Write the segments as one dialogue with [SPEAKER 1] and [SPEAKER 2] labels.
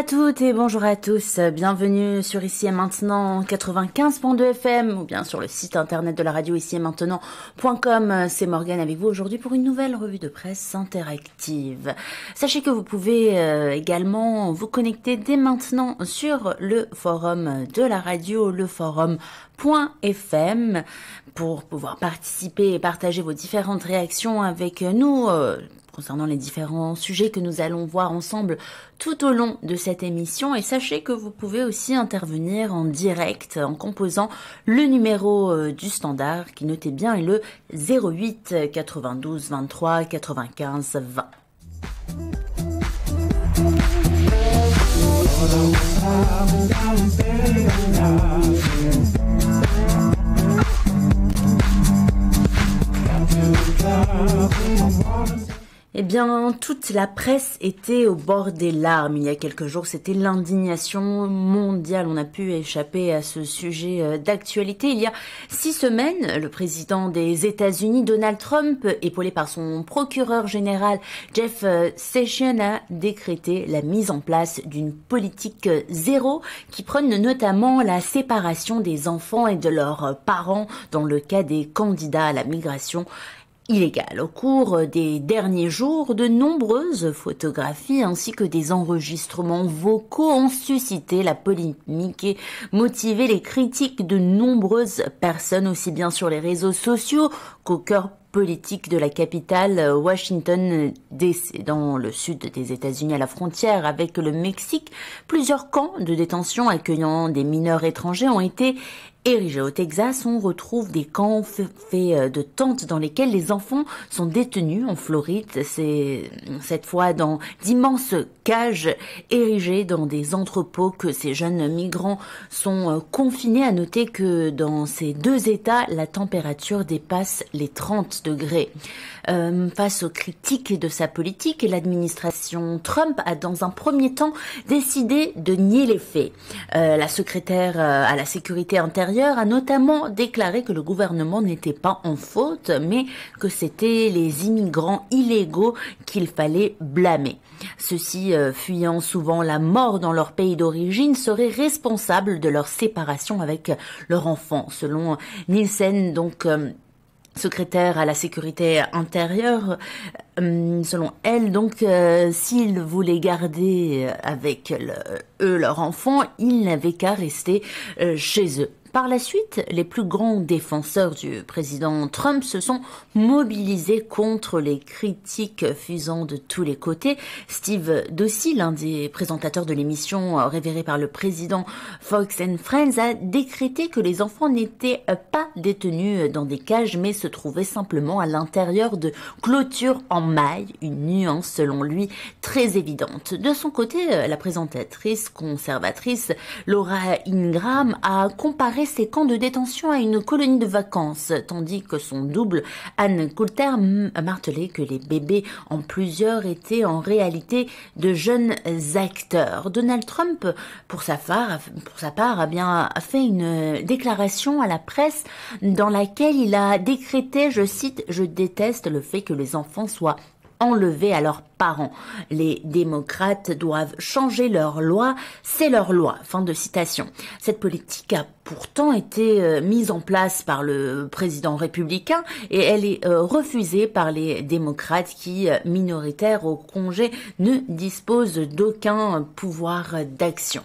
[SPEAKER 1] à toutes et bonjour à tous. Bienvenue sur Ici et Maintenant 95.2 FM ou bien sur le site internet de la radio ici et maintenant.com. C'est Morgane avec vous aujourd'hui pour une nouvelle revue de presse interactive. Sachez que vous pouvez euh, également vous connecter dès maintenant sur le forum de la radio, le pour pouvoir participer et partager vos différentes réactions avec nous. Euh, concernant les différents sujets que nous allons voir ensemble tout au long de cette émission. Et sachez que vous pouvez aussi intervenir en direct en composant le numéro euh, du standard qui notez bien est le 08 92 23 95 20. Eh bien, toute la presse était au bord des larmes il y a quelques jours. C'était l'indignation mondiale. On a pu échapper à ce sujet euh, d'actualité. Il y a six semaines, le président des États-Unis, Donald Trump, épaulé par son procureur général Jeff euh, Sessions, a décrété la mise en place d'une politique zéro qui prône notamment la séparation des enfants et de leurs parents dans le cas des candidats à la migration illégale. Au cours des derniers jours, de nombreuses photographies ainsi que des enregistrements vocaux ont suscité la polémique et motivé les critiques de nombreuses personnes, aussi bien sur les réseaux sociaux qu'au cœur politique de la capitale Washington DC, dans le sud des États-Unis à la frontière avec le Mexique. Plusieurs camps de détention accueillant des mineurs étrangers ont été érigés. Au Texas, on retrouve des camps faits euh, de tentes dans lesquels les enfants sont détenus. En Floride, c'est cette fois dans d'immenses cages érigées dans des entrepôts que ces jeunes migrants sont euh, confinés. À noter que dans ces deux États, la température dépasse les 30 degrés. Euh, face aux critiques de sa politique, l'administration Trump a dans un premier temps décidé de nier les faits. La secrétaire à la sécurité intérieure a notamment déclaré que le gouvernement n'était pas en faute, mais que c'était les immigrants illégaux qu'il fallait blâmer. Ceux-ci, fuyant souvent la mort dans leur pays d'origine, seraient responsables de leur séparation avec leur enfant, selon Nielsen, donc secrétaire à la sécurité intérieure, euh, selon elle, donc, euh, s'ils voulaient garder avec eux leur enfant, ils n'avaient qu'à rester euh, chez eux. Par la suite, les plus grands défenseurs du président Trump se sont mobilisés contre les critiques fusant de tous les côtés. Steve Dossi, l'un des présentateurs de l'émission révérée par le président Fox Friends, a décrété que les enfants n'étaient pas détenus dans des cages mais se trouvaient simplement à l'intérieur de clôtures en maille, une nuance selon lui très évidente. De son côté, la présentatrice conservatrice Laura Ingram a comparé ses camps de détention à une colonie de vacances, tandis que son double, Anne Coulter, martelait que les bébés en plusieurs étaient en réalité de jeunes acteurs. Donald Trump, pour sa, part, pour sa part, a bien fait une déclaration à la presse dans laquelle il a décrété, je cite, je déteste le fait que les enfants soient enlever à leurs parents. Les démocrates doivent changer leur loi, c'est leur loi. Fin de citation. Cette politique a pourtant été euh, mise en place par le président républicain et elle est euh, refusée par les démocrates qui, euh, minoritaires au congé, ne disposent d'aucun pouvoir d'action.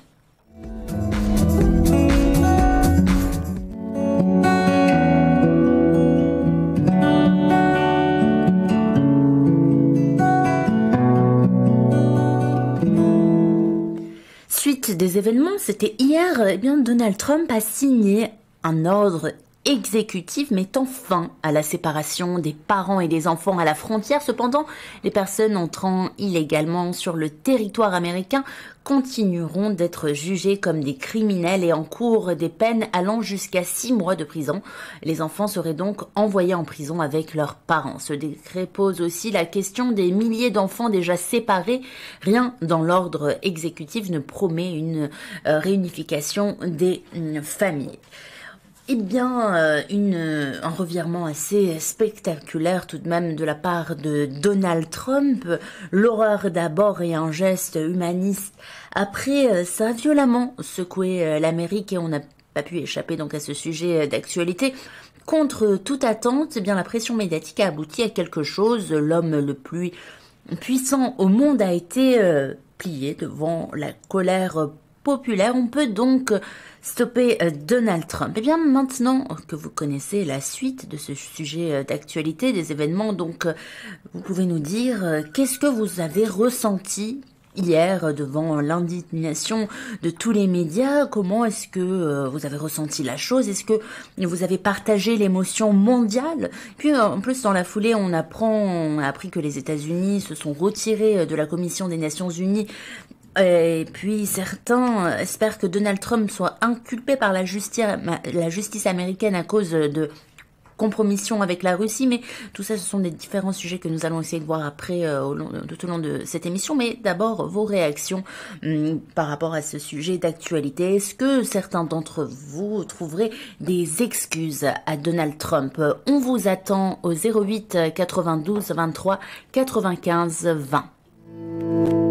[SPEAKER 1] C'était hier, eh bien, Donald Trump a signé un ordre exécutif mettant fin à la séparation des parents et des enfants à la frontière. Cependant, les personnes entrant illégalement sur le territoire américain continueront d'être jugées comme des criminels et en cours des peines allant jusqu'à six mois de prison. Les enfants seraient donc envoyés en prison avec leurs parents. Ce décret pose aussi la question des milliers d'enfants déjà séparés. Rien dans l'ordre exécutif ne promet une euh, réunification des euh, familles. Eh bien, euh, une, un revirement assez spectaculaire tout de même de la part de Donald Trump. L'horreur d'abord et un geste humaniste. Après, euh, ça a violemment secoué euh, l'Amérique et on n'a pas pu échapper donc à ce sujet d'actualité. Contre toute attente, eh bien la pression médiatique a abouti à quelque chose. L'homme le plus puissant au monde a été plié devant la colère populaire. On peut donc stopper euh, Donald Trump. Et eh bien maintenant que vous connaissez la suite de ce sujet euh, d'actualité, des événements, donc euh, vous pouvez nous dire qu'est-ce que vous avez ressenti hier devant l'indignation de tous les médias? Comment est-ce que vous avez ressenti la chose? Est-ce que vous avez partagé l'émotion mondiale? Puis en plus dans la foulée, on apprend, on a appris que les États-Unis se sont retirés de la Commission des Nations Unies et puis certains espèrent que Donald Trump soit inculpé par la justice, la justice américaine à cause de compromission avec la Russie, mais tout ça, ce sont des différents sujets que nous allons essayer de voir après euh, tout au long de cette émission. Mais d'abord, vos réactions hum, par rapport à ce sujet d'actualité. Est-ce que certains d'entre vous trouveraient des excuses à Donald Trump? On vous attend au 08 92 23 95 20.